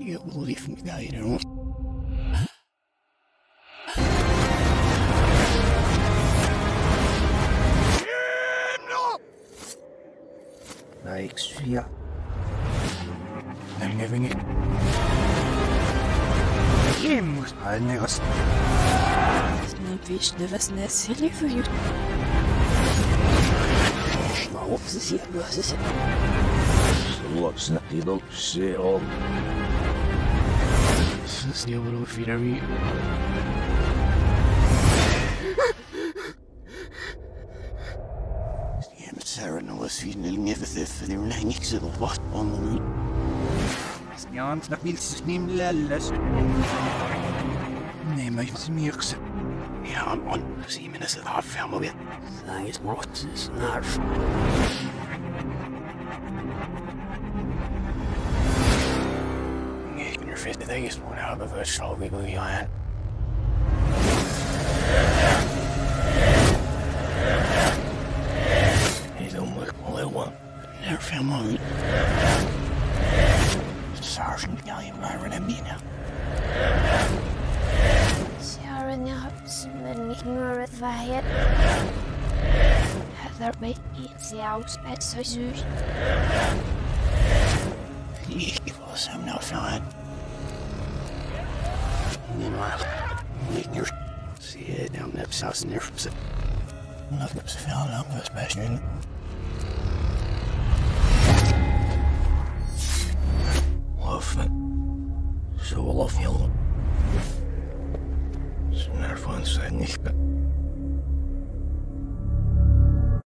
You believe me, guy, you know. Like, yeah. I'm having it. Kim, I never. Напишите вас на селифою. looks, he looks shit up. Sneel little feet are Saren og synlig nefse for de lenge siden vart om min. Jan snakk vil snim lelles. Nei, men jeg som jeg også. Ja, han ånd, sier min disse da fremover. Nei, smått, snart. Er ikke små, der har bevæget slag i gud, er. He's only a little one. Never found one. Sergeant me now. Sharon Hudson ignorer veien. Heather vet ikke avspett så Meanwhile, Nick See it down that sauce near from the. Not the fail now, but especially. It. So love you. Fan så är nicht.